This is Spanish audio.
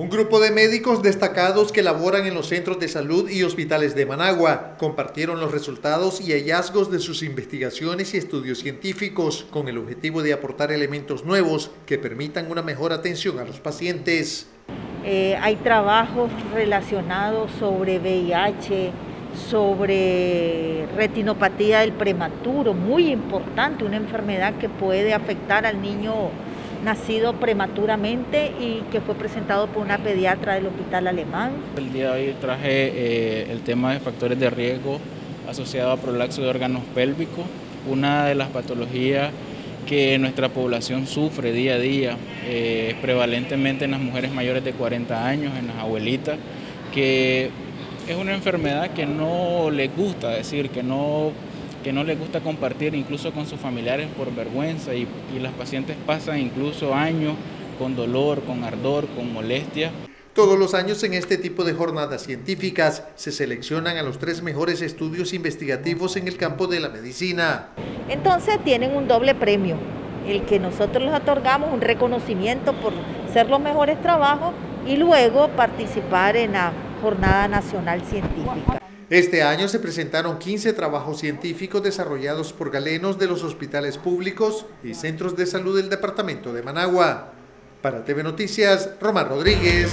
Un grupo de médicos destacados que laboran en los centros de salud y hospitales de Managua compartieron los resultados y hallazgos de sus investigaciones y estudios científicos con el objetivo de aportar elementos nuevos que permitan una mejor atención a los pacientes. Eh, hay trabajos relacionados sobre VIH, sobre retinopatía del prematuro, muy importante, una enfermedad que puede afectar al niño nacido prematuramente y que fue presentado por una pediatra del hospital alemán. El día de hoy traje eh, el tema de factores de riesgo asociado a prolaxo de órganos pélvicos, una de las patologías que nuestra población sufre día a día, eh, prevalentemente en las mujeres mayores de 40 años, en las abuelitas, que es una enfermedad que no les gusta, decir, que no que no les gusta compartir incluso con sus familiares por vergüenza y, las pacientes pasan incluso años con dolor, con ardor, con molestia. Todos los años en este tipo de jornadas científicas se seleccionan a los tres mejores estudios investigativos en el campo de la medicina. Entonces tienen un doble premio, el que nosotros les otorgamos un reconocimiento por ser los mejores trabajos y luego participar en la Jornada Nacional Científica. Este año se presentaron 15 trabajos científicos desarrollados por galenos de los hospitales públicos y centros de salud del departamento de Managua. Para TV Noticias, Román Rodríguez.